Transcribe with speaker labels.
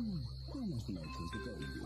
Speaker 1: Hmm, almost nothing to go with.